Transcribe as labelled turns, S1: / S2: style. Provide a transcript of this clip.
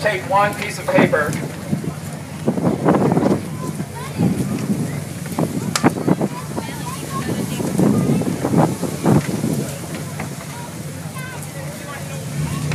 S1: take one piece of paper